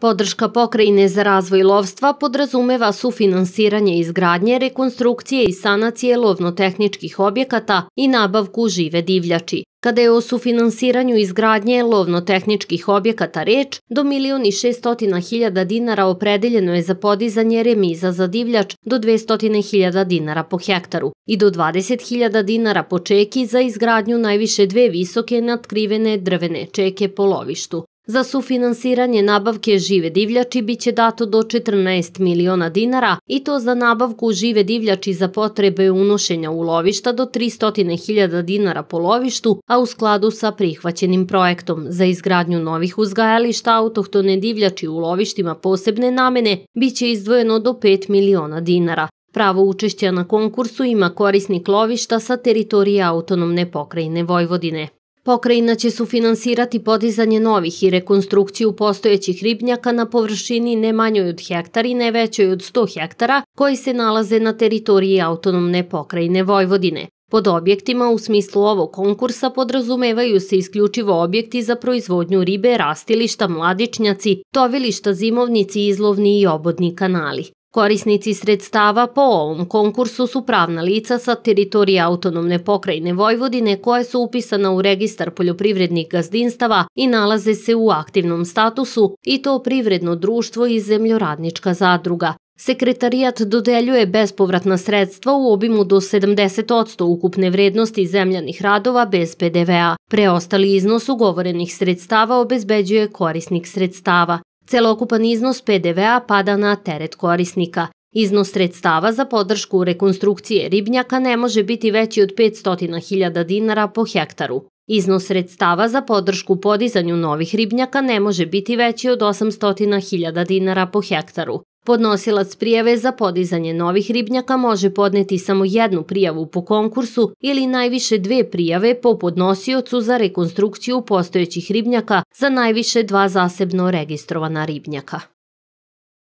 Podrška pokrajine za razvoj lovstva podrazumeva sufinansiranje izgradnje, rekonstrukcije i sanacije lovno-tehničkih objekata i nabavku žive divljači. Kada je o sufinansiranju izgradnje lovno-tehničkih objekata reč, do milion i šestotina hiljada dinara opredeljeno je za podizanje remiza za divljač do 200 hiljada dinara po hektaru i do 20 hiljada dinara po čeki za izgradnju najviše dve visoke natkrivene drvene čeke po lovištu. Za sufinansiranje nabavke žive divljači biće dato do 14 miliona dinara i to za nabavku žive divljači za potrebe unošenja u lovišta do 300.000 dinara po lovištu, a u skladu sa prihvaćenim projektom za izgradnju novih uzgajališta autohtone divljači u lovištima posebne namene biće izdvojeno do 5 miliona dinara. Pravo učešća na konkursu ima korisnik lovišta sa teritorije autonomne pokrajine Vojvodine. Pokrajina će sufinansirati podizanje novih i rekonstrukciju postojećih ribnjaka na površini ne manjoj od hektara i ne većoj od 100 hektara koji se nalaze na teritoriji autonomne pokrajine Vojvodine. Pod objektima u smislu ovog konkursa podrazumevaju se isključivo objekti za proizvodnju ribe, rastilišta, mladičnjaci, tovilišta, zimovnici, izlovni i obodni kanali. Korisnici sredstava po ovom konkursu su pravna lica sa teritorije autonomne pokrajine Vojvodine koje su upisana u registar poljoprivrednih gazdinstava i nalaze se u aktivnom statusu i to privredno društvo i zemljoradnička zadruga. Sekretarijat dodeljuje bespovratna sredstva u obimu do 70% ukupne vrednosti zemljanih radova bez PDV-a. Preostali iznos ugovorenih sredstava obezbeđuje korisnik sredstava. Celokupan iznos PDV-a pada na teret korisnika. Iznos sredstava za podršku rekonstrukcije ribnjaka ne može biti veći od 500.000 dinara po hektaru. Iznos sredstava za podršku podizanju novih ribnjaka ne može biti veći od 800.000 dinara po hektaru. Podnosilac prijave za podizanje novih ribnjaka može podneti samo jednu prijavu po konkursu ili najviše dve prijave po podnosiocu za rekonstrukciju postojećih ribnjaka za najviše dva zasebno registrovana ribnjaka.